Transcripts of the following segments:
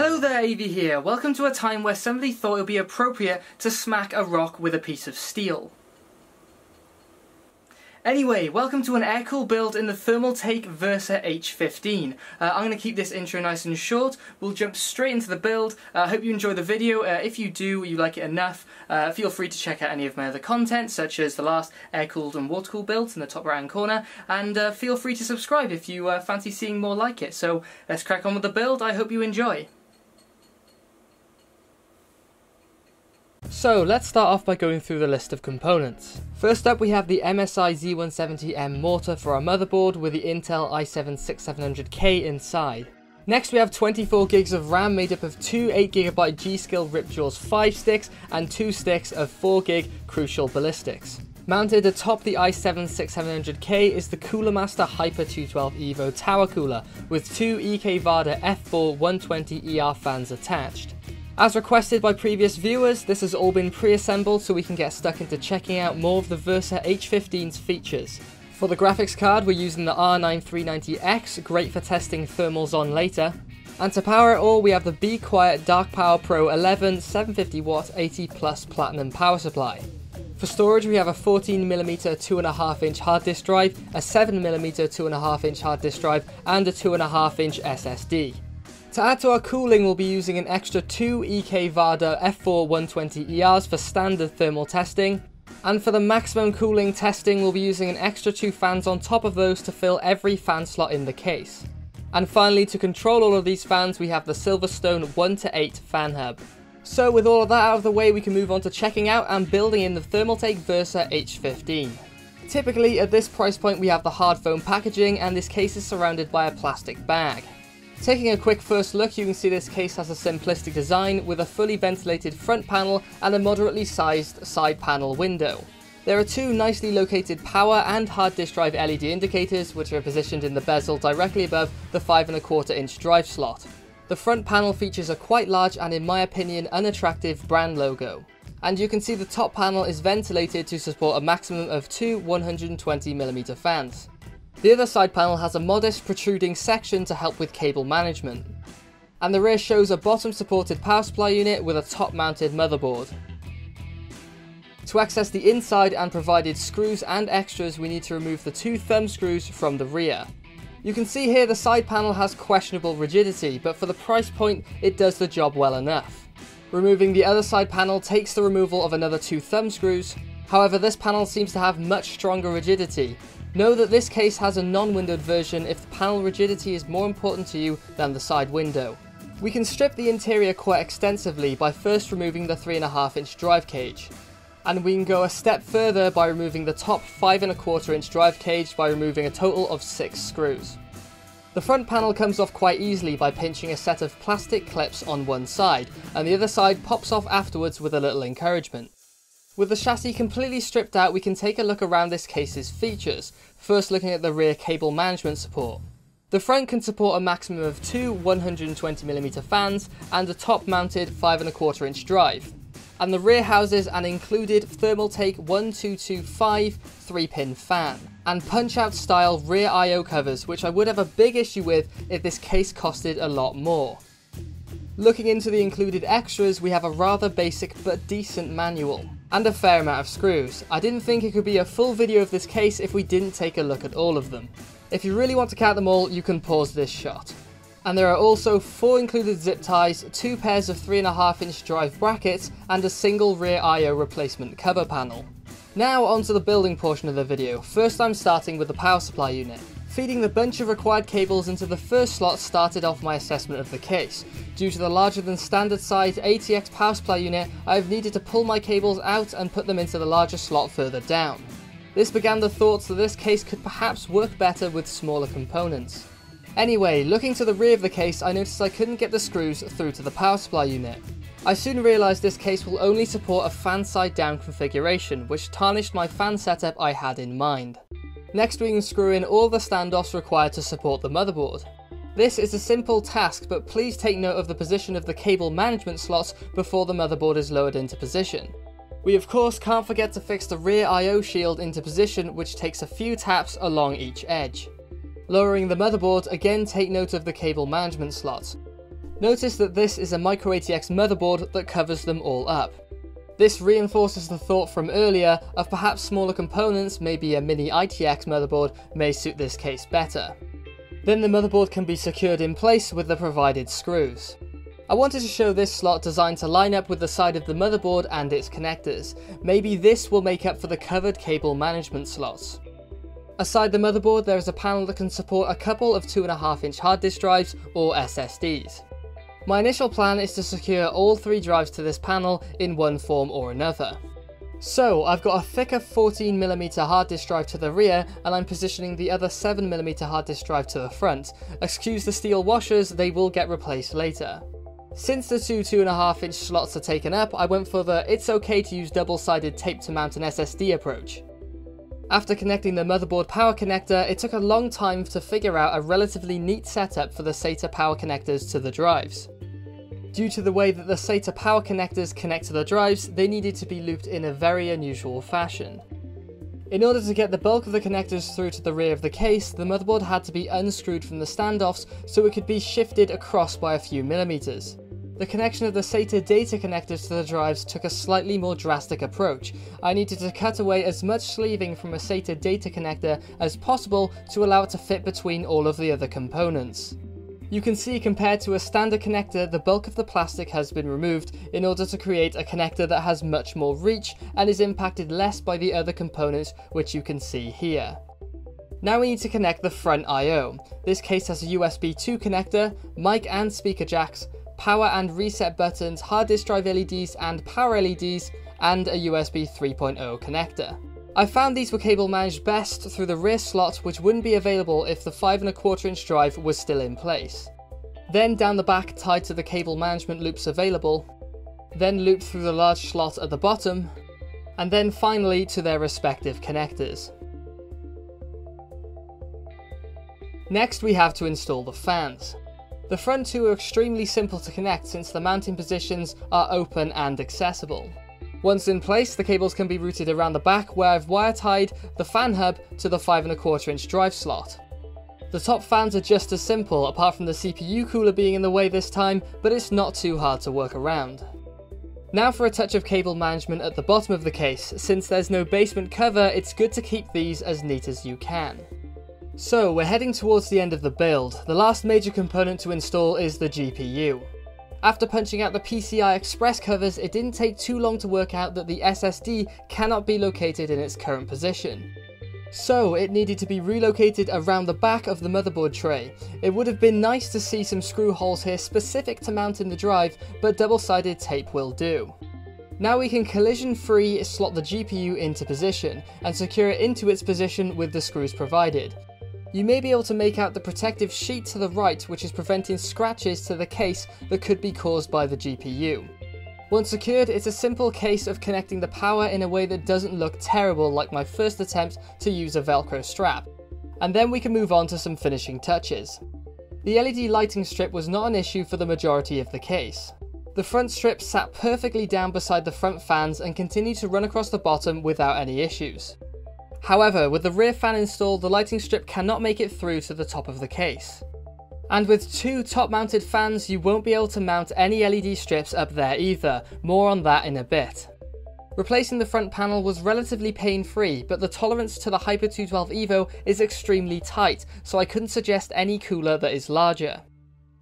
Hello there, AV here. Welcome to a time where somebody thought it would be appropriate to smack a rock with a piece of steel. Anyway, welcome to an air-cooled build in the Thermaltake Versa H15. Uh, I'm going to keep this intro nice and short. We'll jump straight into the build. I uh, hope you enjoy the video. Uh, if you do, you like it enough, uh, feel free to check out any of my other content, such as the last air-cooled and water-cooled builds in the top right-hand corner, and uh, feel free to subscribe if you uh, fancy seeing more like it. So let's crack on with the build. I hope you enjoy. So let's start off by going through the list of components. First up we have the MSI Z170M mortar for our motherboard with the Intel i7-6700K inside. Next we have 24 gigs of RAM made up of two 8GB G.Skill Ripjaws 5 sticks and two sticks of 4GB Crucial Ballistix. Mounted atop the i7-6700K is the Cooler Master Hyper 212 Evo tower cooler with two EK Vardar F4 120 ER fans attached. As requested by previous viewers, this has all been pre-assembled so we can get stuck into checking out more of the Versa H15's features. For the graphics card, we're using the R9 390X, great for testing thermals on later. And to power it all, we have the Be Quiet Dark Power Pro 11 750W 80 plus platinum power supply. For storage, we have a 14mm 2.5 inch hard disk drive, a 7mm 2.5 inch hard disk drive, and a 2.5 inch SSD. To add to our cooling, we'll be using an extra 2 EK Vardar F4 120 ERs for standard thermal testing. And for the maximum cooling testing, we'll be using an extra 2 fans on top of those to fill every fan slot in the case. And finally, to control all of these fans, we have the Silverstone 1 to 8 fan hub. So with all of that out of the way, we can move on to checking out and building in the Thermaltake Versa H15. Typically, at this price point, we have the hard foam packaging, and this case is surrounded by a plastic bag. Taking a quick first look, you can see this case has a simplistic design with a fully ventilated front panel and a moderately sized side panel window. There are two nicely located power and hard disk drive LED indicators which are positioned in the bezel directly above the 5.25 inch drive slot. The front panel features a quite large and in my opinion unattractive brand logo. And you can see the top panel is ventilated to support a maximum of two 120mm fans. The other side panel has a modest protruding section to help with cable management. And the rear shows a bottom supported power supply unit with a top mounted motherboard. To access the inside and provided screws and extras we need to remove the two thumb screws from the rear. You can see here the side panel has questionable rigidity, but for the price point it does the job well enough. Removing the other side panel takes the removal of another two thumb screws, however this panel seems to have much stronger rigidity, Know that this case has a non-windowed version if the panel rigidity is more important to you than the side window. We can strip the interior quite extensively by first removing the 3.5 inch drive cage. And we can go a step further by removing the top 5.25 inch drive cage by removing a total of 6 screws. The front panel comes off quite easily by pinching a set of plastic clips on one side, and the other side pops off afterwards with a little encouragement. With the chassis completely stripped out, we can take a look around this case's features, first looking at the rear cable management support. The front can support a maximum of two 120mm fans and a top-mounted 5.25 inch drive. And the rear houses an included Thermaltake 1225 3-pin fan and punch-out style rear I.O. covers which I would have a big issue with if this case costed a lot more. Looking into the included extras, we have a rather basic but decent manual and a fair amount of screws. I didn't think it could be a full video of this case if we didn't take a look at all of them. If you really want to count them all, you can pause this shot. And there are also 4 included zip ties, 2 pairs of 3.5 inch drive brackets, and a single rear I.O. replacement cover panel. Now onto the building portion of the video. First I'm starting with the power supply unit. Feeding the bunch of required cables into the first slot started off my assessment of the case. Due to the larger than standard size ATX power supply unit, I have needed to pull my cables out and put them into the larger slot further down. This began the thoughts that this case could perhaps work better with smaller components. Anyway, looking to the rear of the case, I noticed I couldn't get the screws through to the power supply unit. I soon realised this case will only support a fan side down configuration, which tarnished my fan setup I had in mind. Next we can screw in all the standoffs required to support the motherboard. This is a simple task, but please take note of the position of the cable management slots before the motherboard is lowered into position. We of course can't forget to fix the rear I.O. shield into position which takes a few taps along each edge. Lowering the motherboard, again take note of the cable management slots. Notice that this is a Micro ATX motherboard that covers them all up. This reinforces the thought from earlier of perhaps smaller components, maybe a mini ITX motherboard, may suit this case better. Then the motherboard can be secured in place with the provided screws. I wanted to show this slot designed to line up with the side of the motherboard and its connectors. Maybe this will make up for the covered cable management slots. Aside the motherboard, there is a panel that can support a couple of 2.5 inch hard disk drives or SSDs. My initial plan is to secure all three drives to this panel in one form or another. So, I've got a thicker 14mm hard disk drive to the rear, and I'm positioning the other 7mm hard disk drive to the front. Excuse the steel washers, they will get replaced later. Since the two 2.5 inch slots are taken up, I went for the it's okay to use double sided tape to mount an SSD approach. After connecting the motherboard power connector, it took a long time to figure out a relatively neat setup for the SATA power connectors to the drives. Due to the way that the SATA power connectors connect to the drives, they needed to be looped in a very unusual fashion. In order to get the bulk of the connectors through to the rear of the case, the motherboard had to be unscrewed from the standoffs so it could be shifted across by a few millimeters. The connection of the SATA data connectors to the drives took a slightly more drastic approach. I needed to cut away as much sleeving from a SATA data connector as possible to allow it to fit between all of the other components. You can see compared to a standard connector, the bulk of the plastic has been removed in order to create a connector that has much more reach and is impacted less by the other components which you can see here. Now we need to connect the front I.O. This case has a USB 2 connector, mic and speaker jacks, power and reset buttons, hard disk drive LEDs and power LEDs, and a USB 3.0 connector. I found these were cable managed best through the rear slot which wouldn't be available if the 5 and a quarter inch drive was still in place. Then down the back tied to the cable management loops available, then looped through the large slot at the bottom, and then finally to their respective connectors. Next we have to install the fans. The front two are extremely simple to connect since the mounting positions are open and accessible. Once in place, the cables can be routed around the back where I've wire tied the fan hub to the 5 and a quarter inch drive slot. The top fans are just as simple apart from the CPU cooler being in the way this time, but it's not too hard to work around. Now for a touch of cable management at the bottom of the case, since there's no basement cover it's good to keep these as neat as you can. So we're heading towards the end of the build. The last major component to install is the GPU. After punching out the PCI Express covers, it didn't take too long to work out that the SSD cannot be located in its current position. So it needed to be relocated around the back of the motherboard tray. It would have been nice to see some screw holes here specific to mounting the drive, but double-sided tape will do. Now we can collision free slot the GPU into position, and secure it into its position with the screws provided. You may be able to make out the protective sheet to the right which is preventing scratches to the case that could be caused by the GPU. Once secured, it's a simple case of connecting the power in a way that doesn't look terrible like my first attempt to use a velcro strap. And then we can move on to some finishing touches. The LED lighting strip was not an issue for the majority of the case. The front strip sat perfectly down beside the front fans and continued to run across the bottom without any issues. However, with the rear fan installed, the lighting strip cannot make it through to the top of the case. And with two top mounted fans, you won't be able to mount any LED strips up there either, more on that in a bit. Replacing the front panel was relatively pain free, but the tolerance to the Hyper 212 Evo is extremely tight, so I couldn't suggest any cooler that is larger.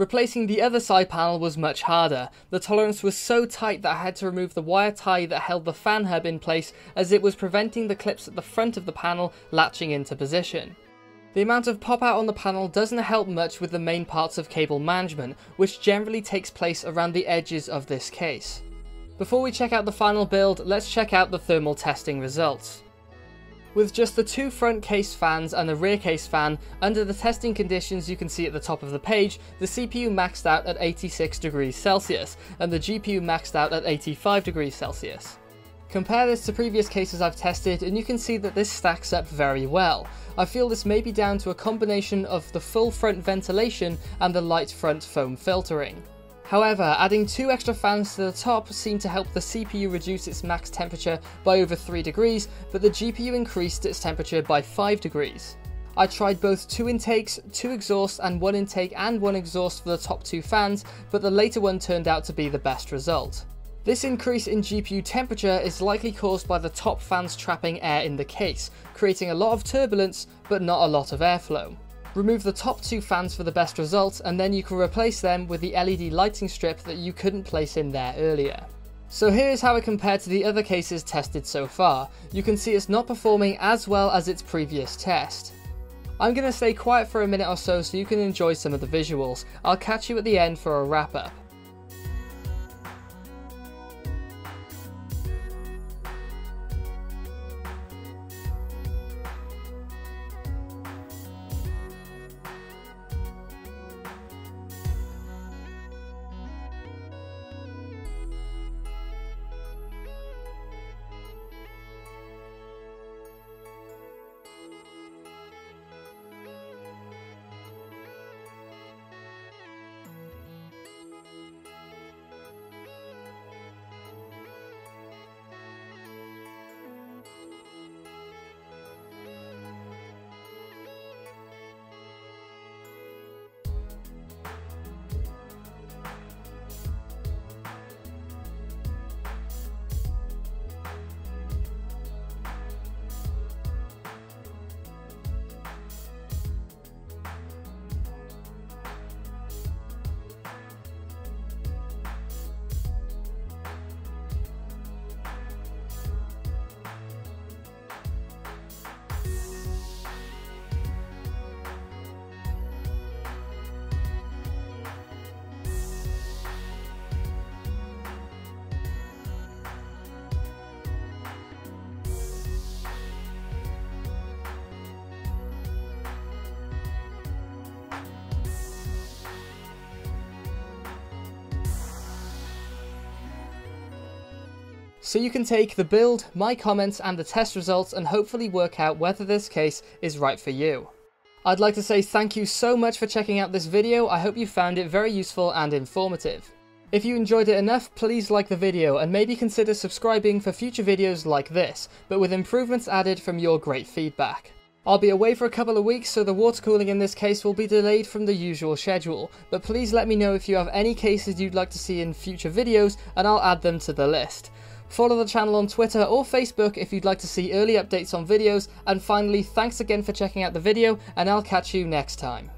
Replacing the other side panel was much harder. The tolerance was so tight that I had to remove the wire tie that held the fan hub in place as it was preventing the clips at the front of the panel latching into position. The amount of pop out on the panel doesn't help much with the main parts of cable management, which generally takes place around the edges of this case. Before we check out the final build, let's check out the thermal testing results. With just the two front case fans and a rear case fan, under the testing conditions you can see at the top of the page, the CPU maxed out at 86 degrees Celsius, and the GPU maxed out at 85 degrees Celsius. Compare this to previous cases I've tested and you can see that this stacks up very well. I feel this may be down to a combination of the full front ventilation and the light front foam filtering. However, adding two extra fans to the top seemed to help the CPU reduce its max temperature by over 3 degrees, but the GPU increased its temperature by 5 degrees. I tried both two intakes, two exhausts and one intake and one exhaust for the top two fans, but the later one turned out to be the best result. This increase in GPU temperature is likely caused by the top fans trapping air in the case, creating a lot of turbulence but not a lot of airflow. Remove the top two fans for the best result and then you can replace them with the LED lighting strip that you couldn't place in there earlier. So here's how it compared to the other cases tested so far. You can see it's not performing as well as its previous test. I'm going to stay quiet for a minute or so so you can enjoy some of the visuals. I'll catch you at the end for a wrap up. So you can take the build, my comments and the test results and hopefully work out whether this case is right for you. I'd like to say thank you so much for checking out this video, I hope you found it very useful and informative. If you enjoyed it enough, please like the video and maybe consider subscribing for future videos like this, but with improvements added from your great feedback. I'll be away for a couple of weeks so the water cooling in this case will be delayed from the usual schedule, but please let me know if you have any cases you'd like to see in future videos and I'll add them to the list. Follow the channel on Twitter or Facebook if you'd like to see early updates on videos, and finally thanks again for checking out the video and I'll catch you next time.